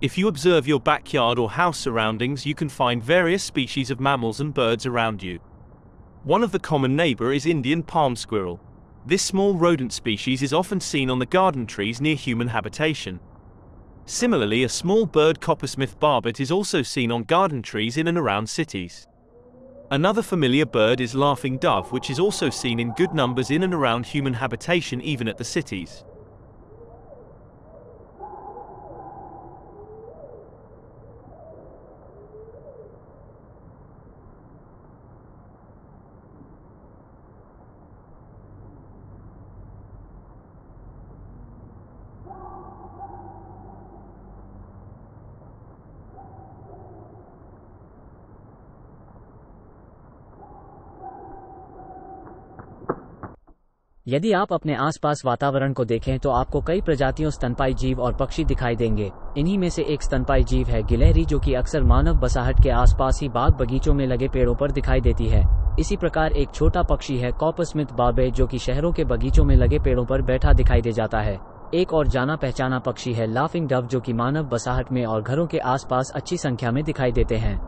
If you observe your backyard or house surroundings, you can find various species of mammals and birds around you. One of the common neighbor is Indian palm squirrel. This small rodent species is often seen on the garden trees near human habitation. Similarly, a small bird coppersmith barbet is also seen on garden trees in and around cities. Another familiar bird is laughing dove which is also seen in good numbers in and around human habitation even at the cities. यदि आप अपने आसपास वातावरण को देखें तो आपको कई प्रजातियों स्तनपाई जीव और पक्षी दिखाई देंगे। इन्हीं में से एक स्तनपाई जीव है गिलहरी जो कि अक्सर मानव बसाहट के आसपास ही बाग बगीचों में लगे पेड़ों पर दिखाई देती है। इसी प्रकार एक छोटा पक्षी है कॉपस्मिथ बाबे जो कि शहरों के बगीचों में लगे पेड़ों पर बैठा दिखाई दे जाता है। एक और जाना पहचाना पक्षी है लाफिंग डव जो कि मानव बसाहट में और घरों के आसपास अच्छी संख्या में दिखाई देते हैं।